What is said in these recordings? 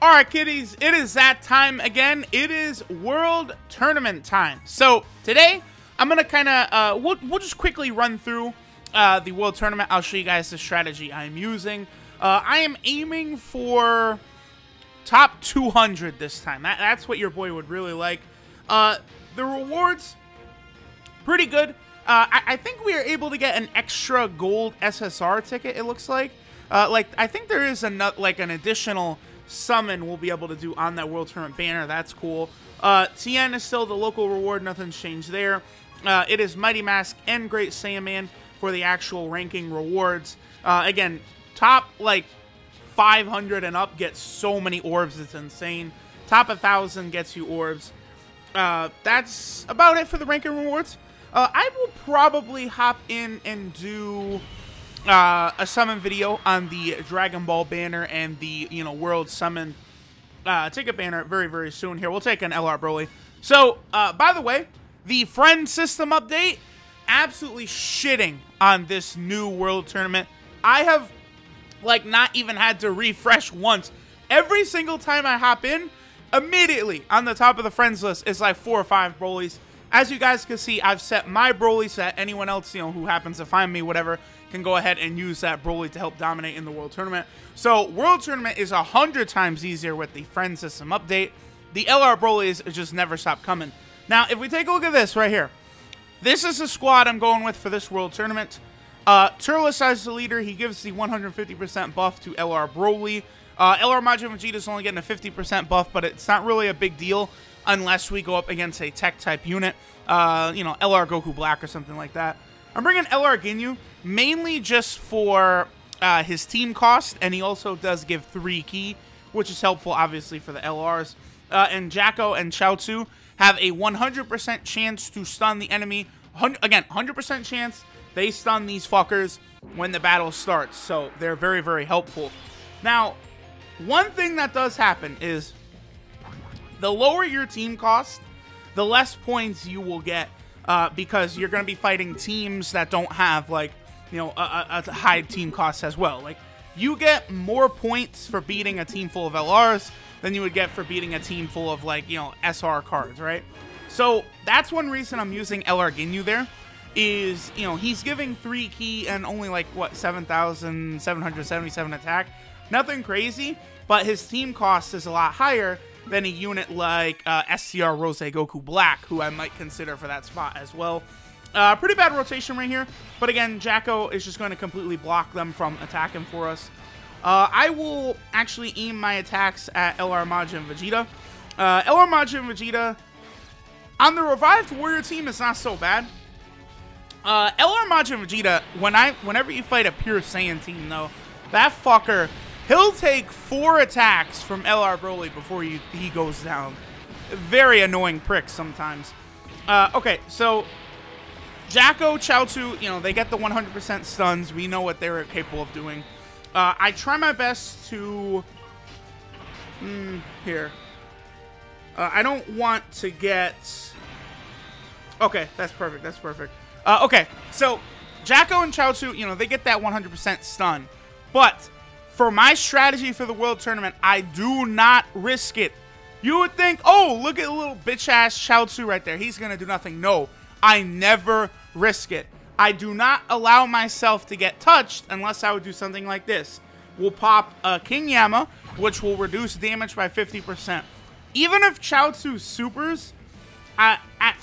All right, kiddies, it is that time again. It is World Tournament time. So today, I'm gonna kind of uh, we'll we'll just quickly run through uh, the World Tournament. I'll show you guys the strategy I'm using. Uh, I am aiming for top 200 this time. That, that's what your boy would really like. Uh, the rewards, pretty good. Uh, I, I, think we are able to get an extra gold SSR ticket. It looks like, uh, like I think there is a like an additional summon we'll be able to do on that World Tournament banner. That's cool. Uh, Tien is still the local reward. Nothing's changed there. Uh, it is Mighty Mask and Great Saiyaman for the actual ranking rewards. Uh, again, top like 500 and up gets so many orbs. It's insane. Top a 1,000 gets you orbs. Uh, that's about it for the ranking rewards. Uh, I will probably hop in and do uh, a summon video on the Dragon Ball banner and the you know World Summon uh, ticket banner very very soon. Here we'll take an LR Broly. So uh, by the way, the friend system update absolutely shitting on this new World Tournament. I have like not even had to refresh once. Every single time I hop in, immediately on the top of the friends list is like four or five Brolys. As you guys can see, I've set my Broly set. Anyone else, you know, who happens to find me, whatever, can go ahead and use that Broly to help dominate in the World Tournament. So, World Tournament is a hundred times easier with the friend system update. The LR Brolys just never stop coming. Now, if we take a look at this right here, this is the squad I'm going with for this World Tournament. Uh, Turles as the leader, he gives the 150% buff to LR Broly. Uh, LR Majin Vegeta is only getting a 50% buff, but it's not really a big deal unless we go up against a tech type unit, uh, you know, LR Goku Black or something like that. I'm bringing LR Ginyu mainly just for uh, his team cost, and he also does give 3 key, which is helpful, obviously, for the LRs. Uh, and Jaco and Chaozu have a 100% chance to stun the enemy. Again, 100% chance they stun these fuckers when the battle starts, so they're very, very helpful. Now, one thing that does happen is the lower your team cost, the less points you will get uh, because you're going to be fighting teams that don't have like you know a, a, high team cost as well. Like you get more points for beating a team full of LRs than you would get for beating a team full of like you know SR cards, right? So that's one reason I'm using LR Ginyu there. Is you know he's giving three key and only like what 7,777 attack, nothing crazy, but his team cost is a lot higher than a unit like uh, SCR Rose Goku Black, who I might consider for that spot as well. Uh, pretty bad rotation right here, but again, Jaco is just going to completely block them from attacking for us. Uh, I will actually aim my attacks at LR Majin Vegeta. Uh, LR Majin Vegeta, on the revived warrior team, is not so bad. Uh, LR Majin Vegeta, when I, whenever you fight a pure Saiyan team, though, that fucker He'll take four attacks from LR Broly before he goes down. Very annoying prick sometimes. Uh, okay, so Jaco, Chaozu, you know, they get the 100% stuns. We know what they're capable of doing. Uh, I try my best to... Hmm, here. Uh, I don't want to get... Okay, that's perfect. That's perfect. Uh, okay, so Jaco and Chaozu, you know, they get that 100% stun. But for my strategy for the World Tournament, I do not risk it. You would think, oh, look at little bitch-ass Chaozu right there. He's going to do nothing. No, I never risk it. I do not allow myself to get touched unless I would do something like this. We'll pop a King Yama, which will reduce damage by 50%. Even if Chaozu supers at, at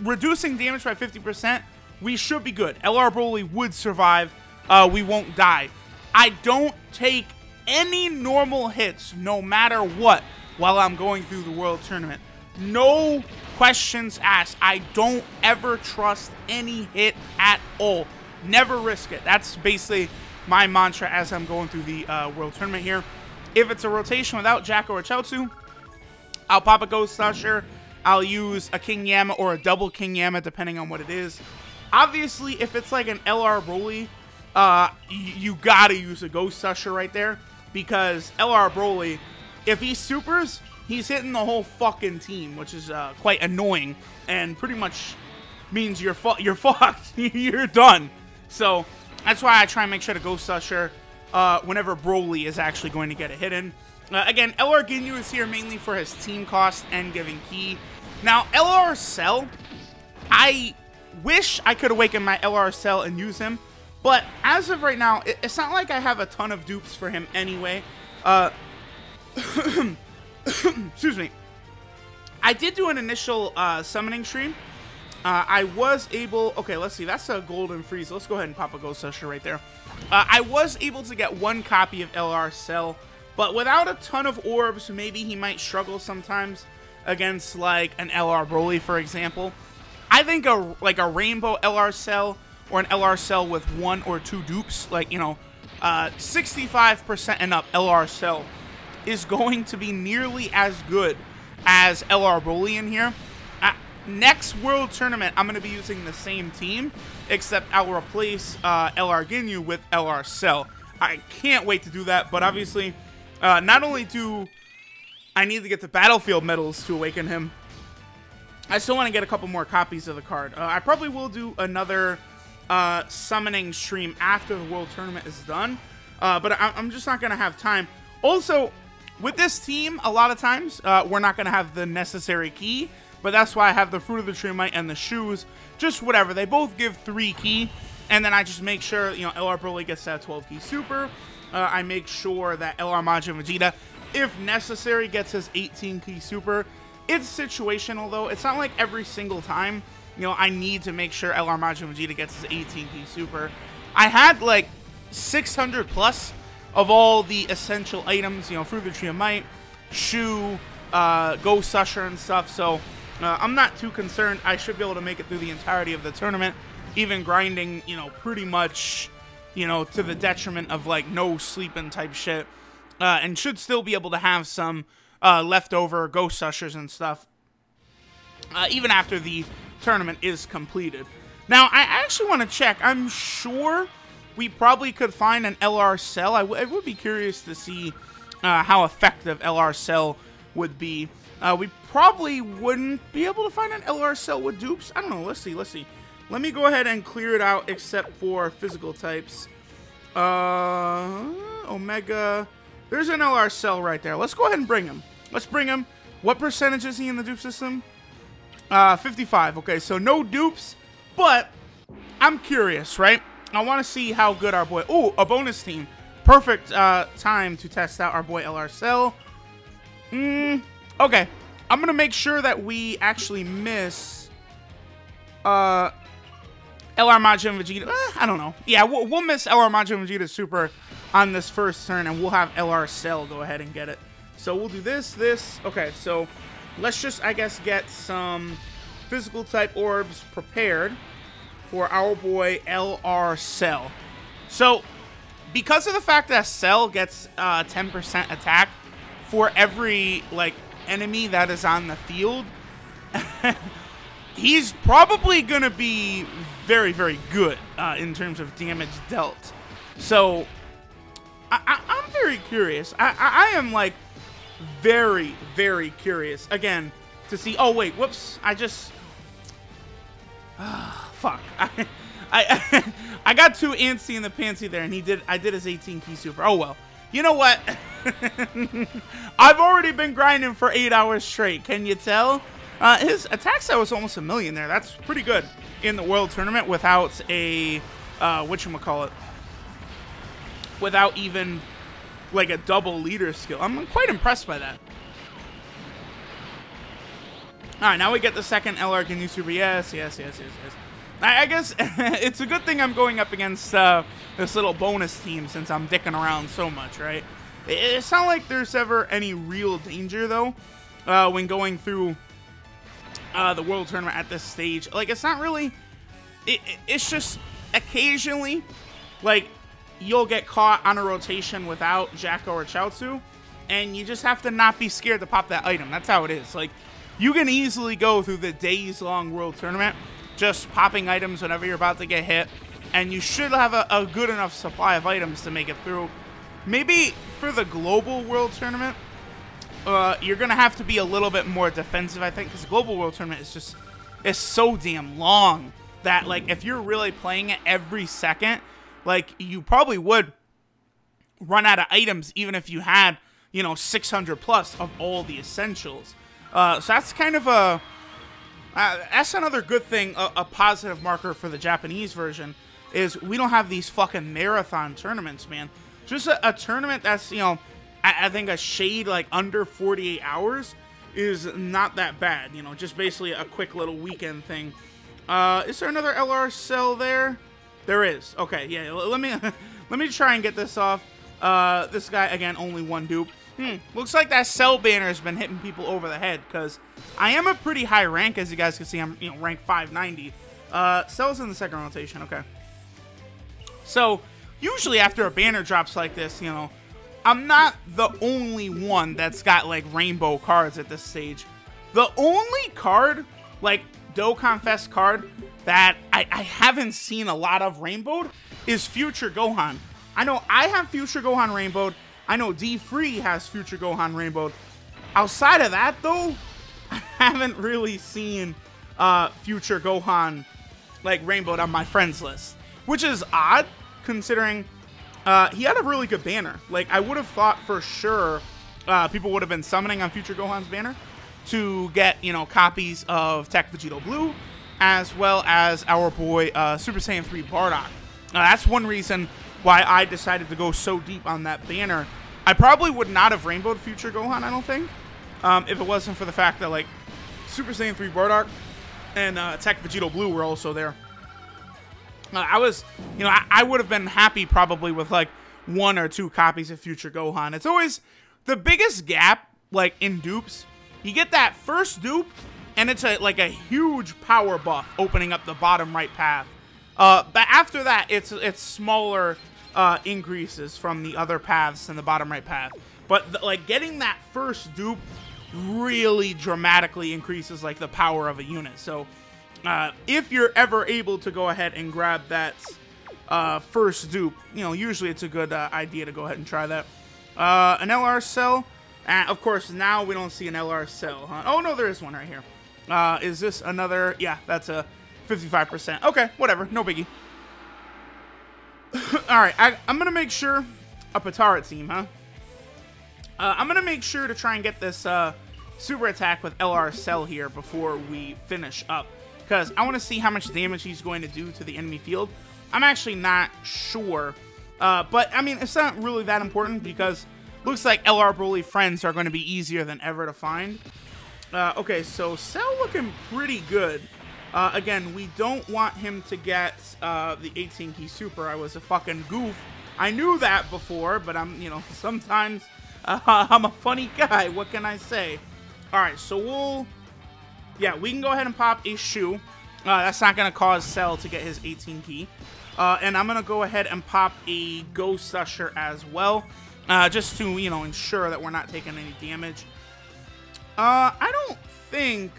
reducing damage by 50%, we should be good. LR Broly would survive. Uh, we won't die. I don't take any normal hits, no matter what, while I'm going through the World Tournament. No questions asked. I don't ever trust any hit at all. Never risk it. That's basically my mantra as I'm going through the uh, World Tournament here. If it's a rotation without Jaco or Chaozu, I'll pop a Ghost Usher. I'll use a King Yama or a double King Yama, depending on what it is. Obviously, if it's like an LR Broly, uh, you gotta use a Ghost Usher right there because LR Broly, if he supers, he's hitting the whole fucking team, which is uh, quite annoying and pretty much means you're fu you're fucked. you're done. So that's why I try and make sure to Ghost Usher. uh, whenever Broly is actually going to get a hit in. Uh, again, LR Ginyu is here mainly for his team cost and giving key. Now, LR Cell, I wish I could awaken my LR Cell and use him, but as of right now, it's not like I have a ton of dupes for him anyway. Uh, excuse me. I did do an initial uh, summoning stream. Uh, I was able... Okay, let's see. That's a Golden Frieza. Let's go ahead and pop a Ghost Usher right there. Uh, I was able to get one copy of LR Cell, but without a ton of orbs, maybe he might struggle sometimes against, like, an LR Broly, for example. I think a like a Rainbow LR Cell or an LR Cell with one or two dupes, like, you know, 65% uh, and up LR Cell is going to be nearly as good as LR Broly in here. Uh, next World Tournament, I'm going to be using the same team, except I'll replace uh, LR Ginyu with LR Cell. I can't wait to do that, but obviously, uh, not only do I need to get the Battlefield medals to awaken him, I still want to get a couple more copies of the card. Uh, I probably will do another uh, summoning stream after the World Tournament is done, uh, but I I'm just not going to have time. Also, with this team, a lot of times, uh, we're not going to have the necessary key, but that's why I have the Fruit of the Tree Might and the shoes. Just whatever. They both give 3 key, and then I just make sure, you know, LR Broly gets that 12 key super. Uh, I make sure that LR Majin Vegeta, if necessary, gets his 18 key super. It's situational, though. It's not like every single time, you know, I need to make sure LR Majin Vegeta gets his 18 key super. I had, like, 600 plus of all the essential items, you know, Fruit of the Tree of Might, Shoe, uh, Ghost Usher and stuff, so uh, I'm not too concerned. I should be able to make it through the entirety of the tournament, even grinding, you know, pretty much, you know, to the detriment of, like, no sleeping type shit, uh, and should still be able to have some uh, leftover Ghost Ushers and stuff, uh, even after the tournament is completed. Now, I actually want to check. I'm sure we probably could find an LR cell. I, would be curious to see uh, how effective LR cell would be. Uh, we probably wouldn't be able to find an LR cell with dupes. I don't know. Let's see. Let's see. Let me go ahead and clear it out except for physical types. Uh, Omega. There's an LR cell right there. Let's go ahead and bring him. Let's bring him. What percentage is he in the dupe system? Uh, 55. Okay, so no dupes, but I'm curious, right? I want to see how good our boy... Oh, a bonus team. Perfect uh, time to test out our boy LR Cell. Mm, okay. I'm going to make sure that we actually miss... Uh, LR Majin Vegeta. Eh, I don't know. Yeah, we'll, we'll miss LR Majin Vegeta Super on this first turn, and we'll have LR Cell go ahead and get it. So we'll do this, this. Okay, so let's just, I guess, get some physical type orbs prepared for our boy LR Cell. So, because of the fact that Cell gets 10% uh, attack for every, like, enemy that is on the field, he's probably going to be very, very good uh, in terms of damage dealt. So, I, am very curious. I, I, I am, like, very, very curious, again, to see... Oh, wait, whoops. I just... fuck. I, I, I got too antsy in the pantsy there, and he did. I did his 18 key super. Oh well. You know what? I've already been grinding for eight hours straight. Can you tell? Uh, his attack set was almost a million there. That's pretty good in the world tournament without a uh, what you call it? Without even like a double leader skill. I'm quite impressed by that. All right, now we get the second LR Ginyu Super. Yes, yes, yes, yes, yes. I, I guess it's a good thing I'm going up against uh, this little bonus team since I'm dicking around so much, right? It, it's not like there's ever any real danger, though, uh, when going through uh, the World Tournament at this stage. Like, it's not really... It, it, it's just occasionally, like, you'll get caught on a rotation without Jack or Chaozu, and you just have to not be scared to pop that item. That's how it is. Like, you can easily go through the days-long World Tournament just popping items whenever you're about to get hit. And you should have a, a good enough supply of items to make it through. Maybe for the Global World Tournament, uh, you're going to have to be a little bit more defensive, I think, because the Global World Tournament is just is so damn long that, like, if you're really playing it every second, like, you probably would run out of items even if you had, you know, 600 plus of all the essentials. Uh, so that's kind of a uh, that's another good thing, a, a, positive marker for the Japanese version is we don't have these fucking marathon tournaments, man. Just a, a tournament that's you know, I, I, think a shade like under 48 hours is not that bad. You know, just basically a quick little weekend thing. Uh, is there another LR cell there? There is. Okay, yeah. Let me let me try and get this off. Uh, this guy again, only one dupe. Hmm, looks like that cell banner has been hitting people over the head, because I am a pretty high rank, as you guys can see. I'm, you know, rank 590. Uh, cell's in the second rotation, okay. So, usually after a banner drops like this, you know, I'm not the only one that's got, like, rainbow cards at this stage. The only card, like, Dokkan Fest card, that I, I haven't seen a lot of rainbowed is Future Gohan. I know I have Future Gohan rainbowed, I know D Free has Future Gohan Rainbow. Outside of that, though, I haven't really seen uh, Future Gohan like rainbowed on my friends list, which is odd considering uh, he had a really good banner. Like I would have thought for sure uh, people would have been summoning on Future Gohan's banner to get you know copies of Tech Vegito Blue, as well as our boy uh, Super Saiyan 3 Bardock. Now, that's one reason why I decided to go so deep on that banner. I probably would not have rainbowed Future Gohan, I don't think, um, if it wasn't for the fact that, like, Super Saiyan 3 Bardock and uh, Tech Vegito Blue were also there. Uh, I was, you know, I, I would have been happy probably with, like, one or two copies of Future Gohan. It's always the biggest gap, like, in dupes. You get that first dupe, and it's a like a huge power buff opening up the bottom right path. Uh, but after that, it's it's smaller uh, increases from the other paths in the bottom right path. But the, like getting that first dupe really dramatically increases like the power of a unit. So uh, if you're ever able to go ahead and grab that uh, first dupe, you know, usually it's a good uh, idea to go ahead and try that. Uh, an LR cell. And of course, now we don't see an LR cell. Huh? Oh, no, there is one right here. Uh, is this another? Yeah, that's a 55%. Okay, whatever. No biggie. Alright, I'm going to make sure... A Potara team, huh? Uh, I'm going to make sure to try and get this uh, super attack with LR Cell here before we finish up. Because I want to see how much damage he's going to do to the enemy field. I'm actually not sure. Uh, but, I mean, it's not really that important because looks like LR Broly friends are going to be easier than ever to find. Uh, okay, so Cell looking pretty good. Uh, again, we don't want him to get uh, the 18 key super. I was a fucking goof. I knew that before, but I'm, you know, sometimes I'm a funny guy. What can I say? All right, so we'll, yeah, we can go ahead and pop a shoe. Uh, that's not going to cause Cell to get his 18 key. Uh, and I'm going to go ahead and pop a Ghost Usher as well, uh, just to, you know, ensure that we're not taking any damage. I don't think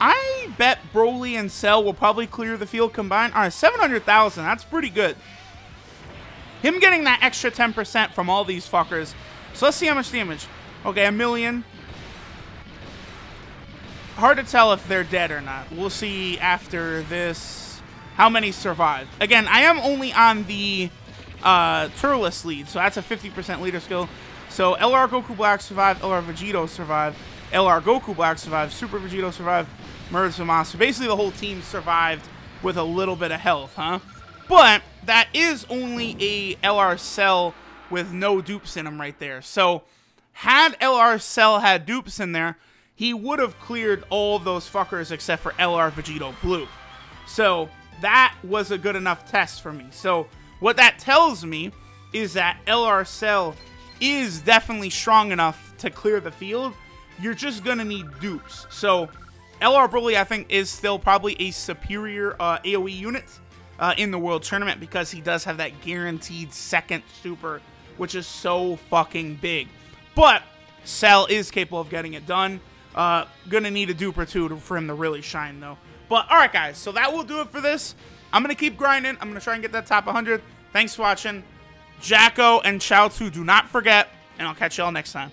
I bet Broly and Cell will probably clear the field combined. All right, 700,000. That's pretty good. Him getting that extra 10% from all these fuckers. So let's see how much damage. Okay, a million. Hard to tell if they're dead or not. We'll see after this how many survive. Again, I am only on the uh, Turles lead, so that's a 50% leader skill. So LR Goku Black survived, LR Vegito survived, LR Goku Black survived, Super Vegito survived, Murder Monster. Basically, the whole team survived with a little bit of health, huh? But that is only a LR Cell with no dupes in him right there. So, had LR Cell had dupes in there, he would have cleared all those fuckers except for LR Vegito Blue. So, that was a good enough test for me. So, what that tells me is that LR Cell is definitely strong enough to clear the field. You're just going to need dupes. So, LR Broly, I think, is still probably a superior uh, AoE unit uh, in the World Tournament because he does have that guaranteed second super, which is so fucking big. But Cell is capable of getting it done. Uh, gonna need a dupe or two to, for him to really shine, though. But, alright, guys, so that will do it for this. I'm gonna keep grinding. I'm gonna try and get that top 100. Thanks for watching. Jaco and Chaozu, do not forget, and I'll catch y'all next time.